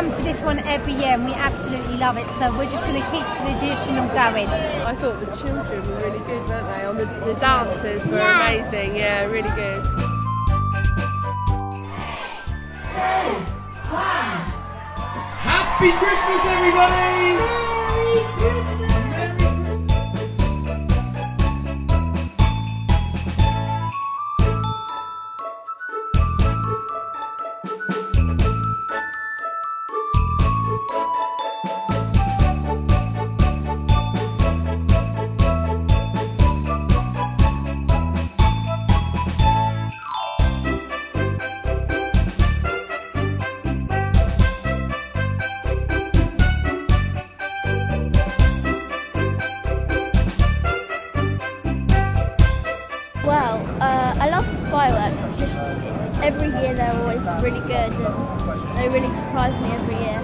this one every year and we absolutely love it. So we're just going to keep the tradition going. I thought the children were really good, weren't they? On the, the dances were Yeah. amazing. Yeah, really good. Happy Christmas, everybody! Well, uh, I love fireworks. Just every year they're always really good, and they really surprise me every year.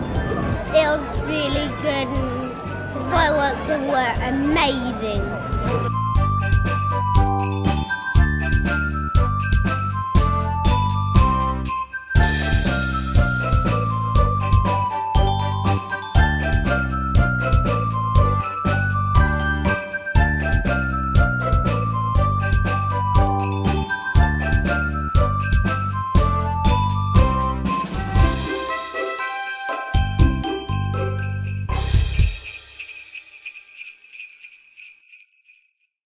It was really good and the fireworks were amazing.